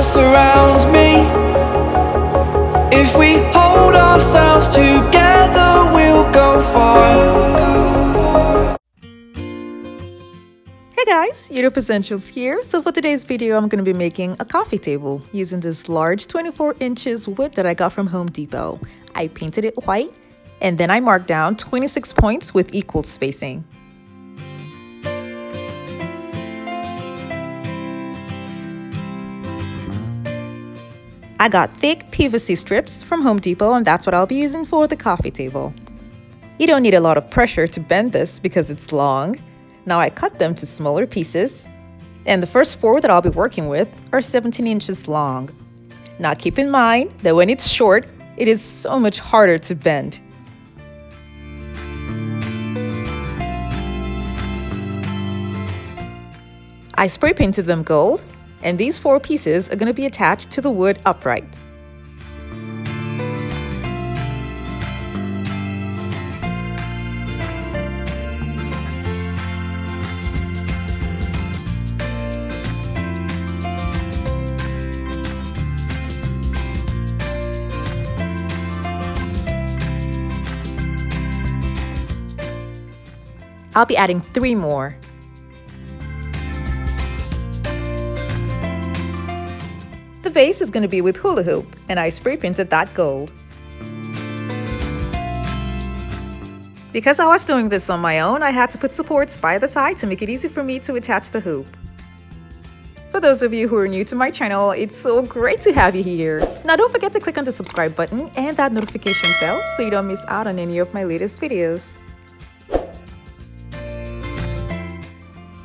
that surrounds me. If we hold ourselves together, we'll go far. Hey guys, Yoduvh Essentials here. So for today's video, I'm going to be making a coffee table using this large 24 inches wood that I got from Home Depot. I painted it white and then I marked down 26 points with equal spacing. I got thick PVC strips from Home Depot and that's what I'll be using for the coffee table. You don't need a lot of pressure to bend this because it's long. Now I cut them to smaller pieces and the first four that I'll be working with are 17 inches long. Now keep in mind that when it's short, it is so much harder to bend. I spray painted them gold and these four pieces are going to be attached to the wood upright. I'll be adding three more. The base is going to be with hula hoop and I spray painted that gold. Because I was doing this on my own, I had to put supports by the side to make it easy for me to attach the hoop. For those of you who are new to my channel, it's so great to have you here. Now don't forget to click on the subscribe button and that notification bell so you don't miss out on any of my latest videos.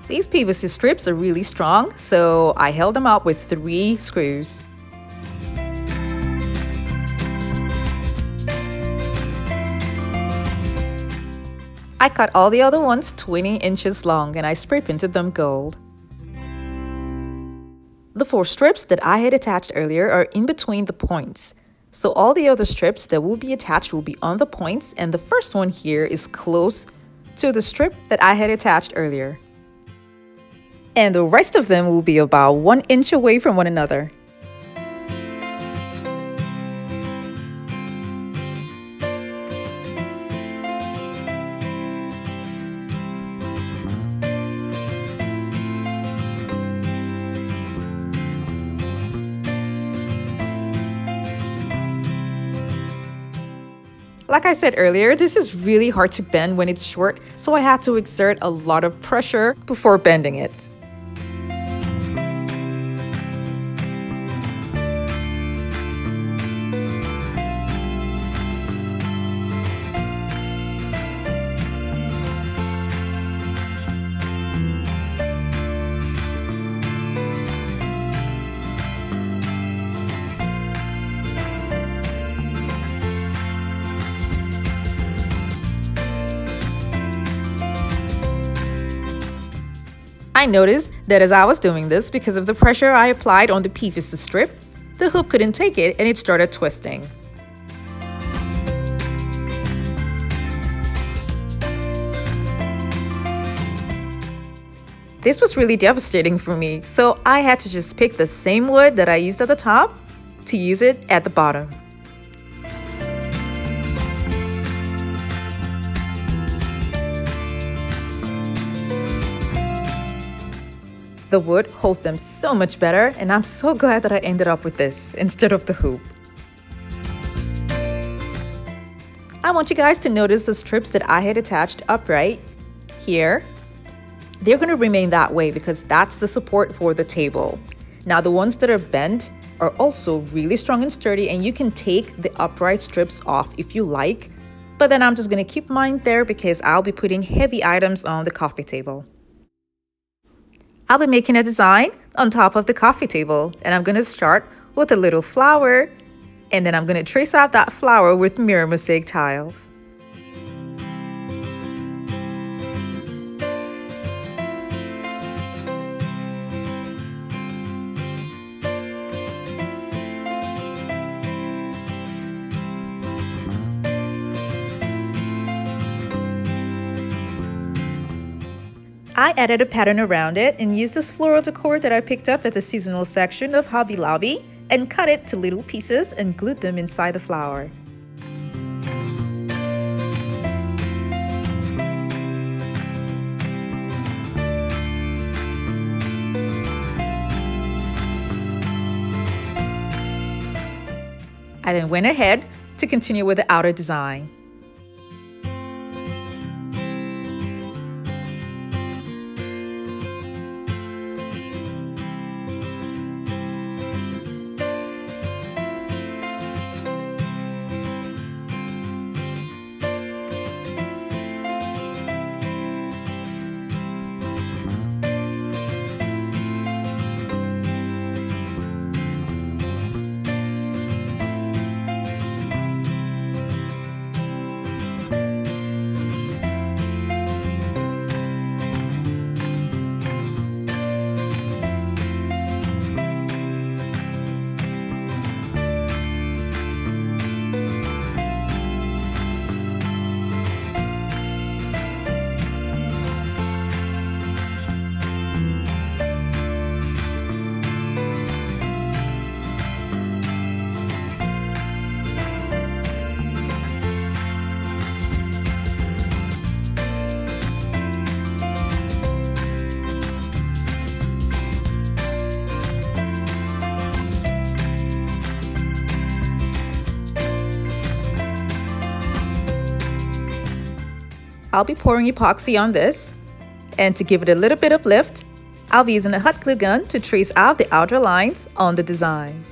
These PVC strips are really strong, so I held them up with three screws. I cut all the other ones 20 inches long and I spray painted them gold. The four strips that I had attached earlier are in between the points. So all the other strips that will be attached will be on the points and the first one here is close to the strip that I had attached earlier and the rest of them will be about one inch away from one another. Like I said earlier, this is really hard to bend when it's short, so I had to exert a lot of pressure before bending it. I noticed that as I was doing this, because of the pressure I applied on the PVC strip, the hoop couldn't take it and it started twisting. This was really devastating for me, so I had to just pick the same wood that I used at the top to use it at the bottom. The wood holds them so much better and I'm so glad that I ended up with this instead of the hoop. I want you guys to notice the strips that I had attached upright here. They're going to remain that way because that's the support for the table. Now the ones that are bent are also really strong and sturdy and you can take the upright strips off if you like. But then I'm just going to keep mine there because I'll be putting heavy items on the coffee table. I'll be making a design on top of the coffee table and I'm going to start with a little flower and then I'm going to trace out that flower with mirror mosaic tiles. I added a pattern around it and used this floral decor that I picked up at the seasonal section of Hobby Lobby and cut it to little pieces and glued them inside the flower. I then went ahead to continue with the outer design. I'll be pouring epoxy on this. And to give it a little bit of lift, I'll be using a hot glue gun to trace out the outer lines on the design.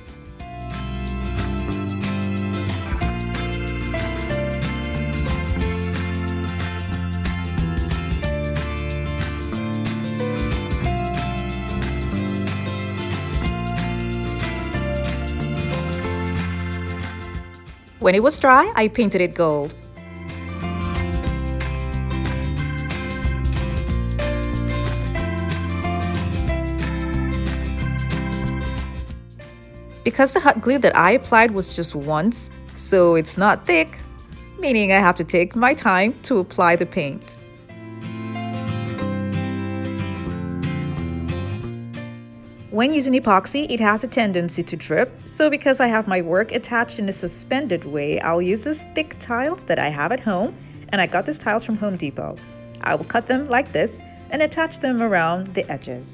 When it was dry, I painted it gold. Because the hot glue that I applied was just once, so it's not thick, meaning I have to take my time to apply the paint. When using epoxy, it has a tendency to drip, so because I have my work attached in a suspended way, I'll use this thick tiles that I have at home, and I got these tiles from Home Depot. I will cut them like this and attach them around the edges.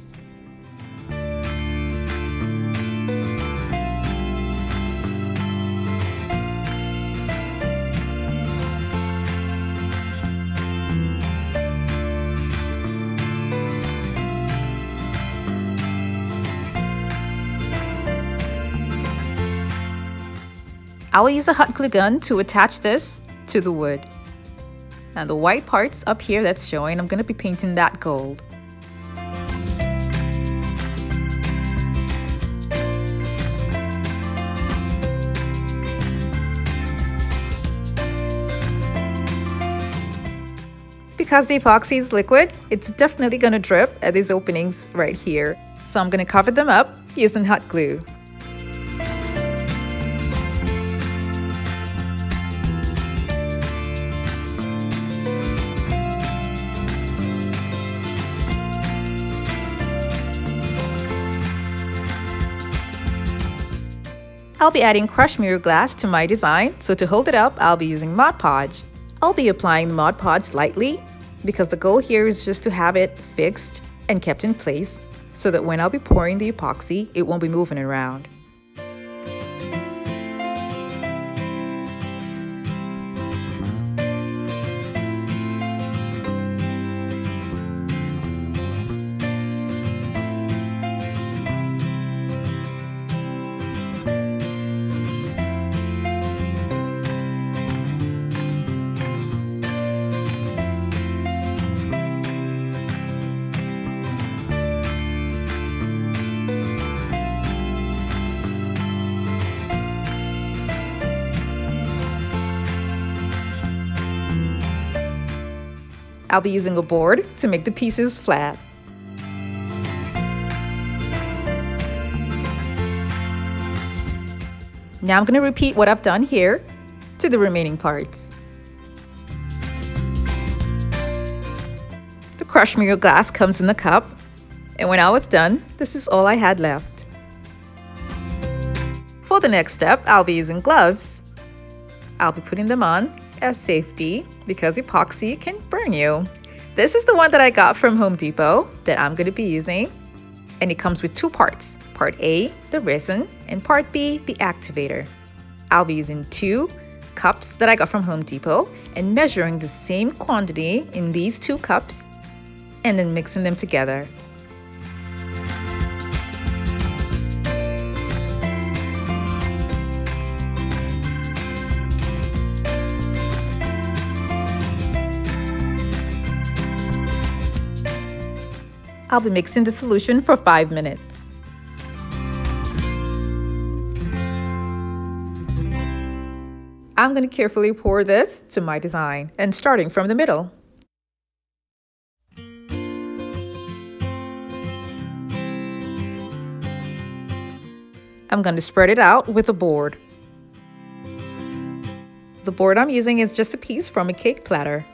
I will use a hot glue gun to attach this to the wood. And the white parts up here that's showing, I'm going to be painting that gold. Because the epoxy is liquid, it's definitely going to drip at these openings right here. So I'm going to cover them up using hot glue. I'll be adding crushed mirror glass to my design, so to hold it up, I'll be using Mod Podge. I'll be applying the Mod Podge lightly because the goal here is just to have it fixed and kept in place so that when I'll be pouring the epoxy, it won't be moving around. I'll be using a board to make the pieces flat. Now I'm going to repeat what I've done here to the remaining parts. The crushed mirror glass comes in the cup. And when I was done, this is all I had left. For the next step, I'll be using gloves. I'll be putting them on as safety because epoxy can burn you. This is the one that I got from Home Depot that I'm going to be using. And it comes with two parts. Part A, the resin, and part B, the activator. I'll be using two cups that I got from Home Depot and measuring the same quantity in these two cups and then mixing them together. I'll be mixing the solution for 5 minutes. I'm going to carefully pour this to my design and starting from the middle. I'm going to spread it out with a board. The board I'm using is just a piece from a cake platter.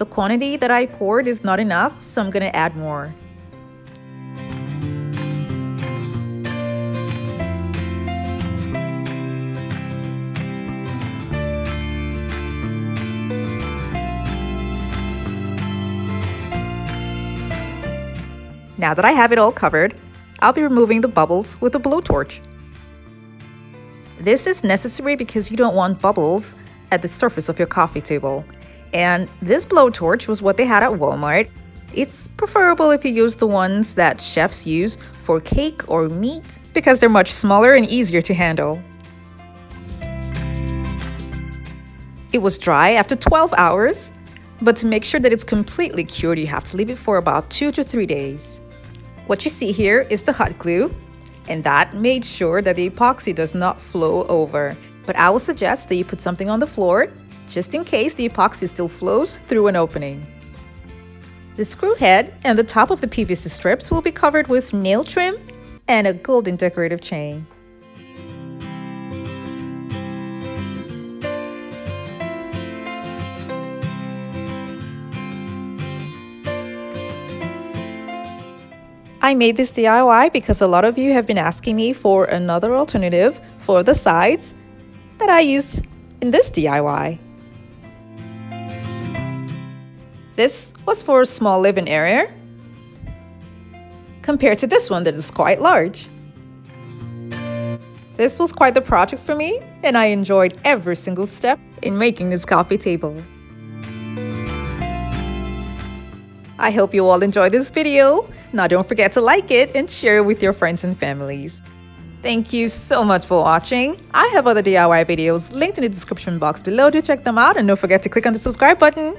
The quantity that I poured is not enough, so I'm going to add more. Now that I have it all covered, I'll be removing the bubbles with a blowtorch. This is necessary because you don't want bubbles at the surface of your coffee table. And this blowtorch was what they had at Walmart. It's preferable if you use the ones that chefs use for cake or meat because they're much smaller and easier to handle. It was dry after 12 hours, but to make sure that it's completely cured, you have to leave it for about two to three days. What you see here is the hot glue, and that made sure that the epoxy does not flow over. But I will suggest that you put something on the floor just in case the epoxy still flows through an opening. The screw head and the top of the PVC strips will be covered with nail trim and a golden decorative chain. I made this DIY because a lot of you have been asking me for another alternative for the sides that I used in this DIY. This was for a small living area compared to this one that is quite large. This was quite the project for me and I enjoyed every single step in making this coffee table. I hope you all enjoyed this video. Now don't forget to like it and share it with your friends and families. Thank you so much for watching. I have other DIY videos linked in the description box below to check them out and don't forget to click on the subscribe button.